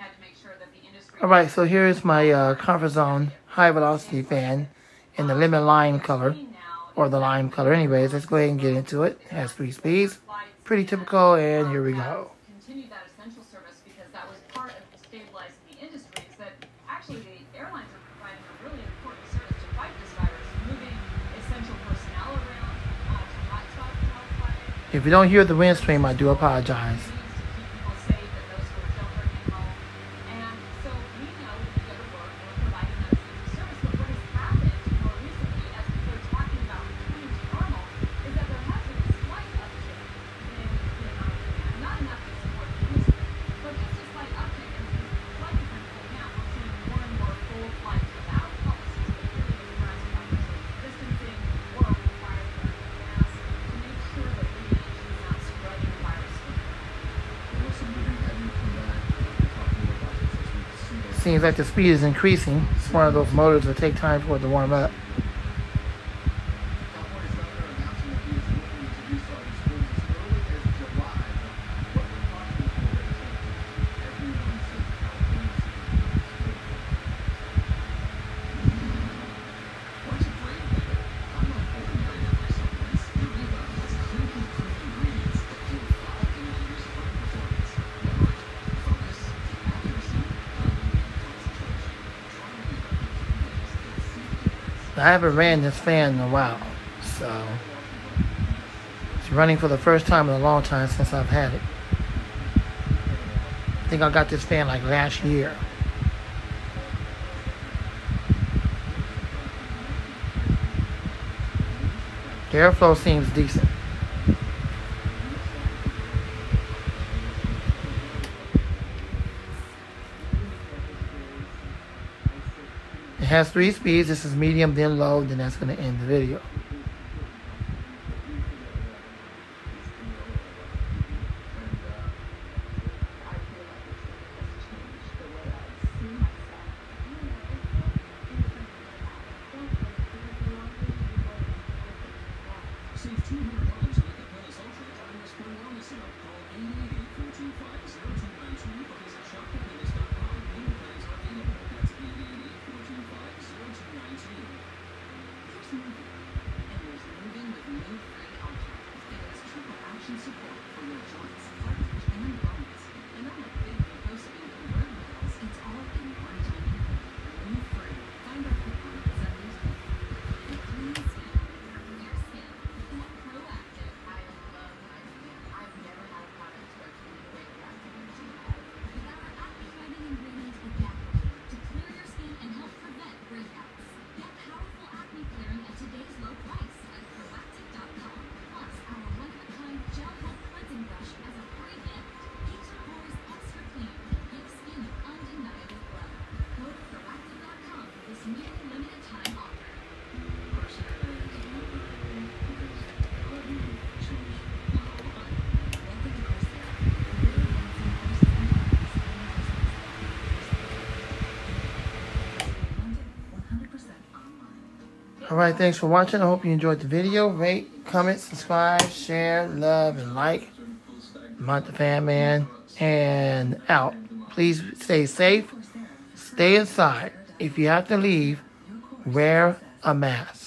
had to make sure that the industry. All right, so here's my uh, Comfort Zone high velocity fan in the lemon lime color, or the lime color. Anyways, let's go ahead and get into it. It has three speeds, pretty typical, and here we go. Continued that essential service because that was part of stabilizing the industry. Is that actually the airlines are providing a really important service to fight this virus, moving essential personnel around uh, to hotspots to help fight it. If you don't hear the wind stream, I do apologize. to keep people safe and those who are sheltering at home. And so we know when we go to work, we're providing that essential service. But what has happened more recently, as people are talking about returning to normal, is that there has been a slight uptick in the amount of demand. Not enough to support the industry, but just a slight uptick. And it's slightly different now. We're seeing more and more full flights without policies that clearly express about social distancing or require wearing a mask to make sure that aviation is not spreading the virus Seems like the speed is increasing. It's one of those motors that take time for it to warm up. I haven't ran this fan in a while, so it's running for the first time in a long time since I've had it. I think I got this fan like last year. The airflow seems decent. It has three speeds. This is medium, then low, then that's going to end the video. Christian support. All right, thanks for watching. I hope you enjoyed the video. Rate, comment, subscribe, share, love, and like. Mont the Fan Man, and out. Please stay safe. Stay inside. If you have to leave, wear a mask.